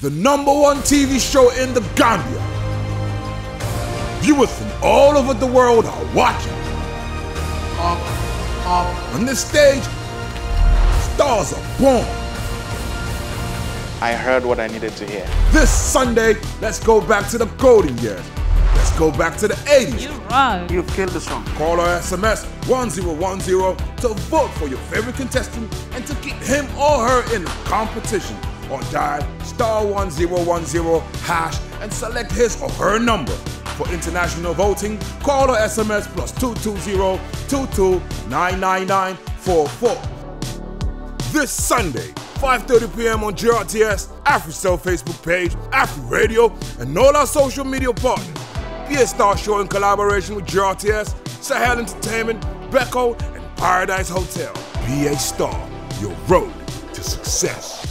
the number one TV show in the Gambia. Viewers from all over the world are watching. Up, up. On this stage, stars are born. I heard what I needed to hear. This Sunday, let's go back to the golden years. Let's go back to the 80s. You're right. You've killed the song. Call or SMS 1010 to vote for your favorite contestant and to keep him or her in the competition. Or dial star 1010 hash and select his or her number. For international voting, call or SMS plus 220 22 This Sunday, 5.30 p.m. on GRTS, Africell Facebook page, Afriradio, and all our social media partners. Be a star show in collaboration with GRTS, Sahel Entertainment, Beko, and Paradise Hotel. Be a star, your road to success.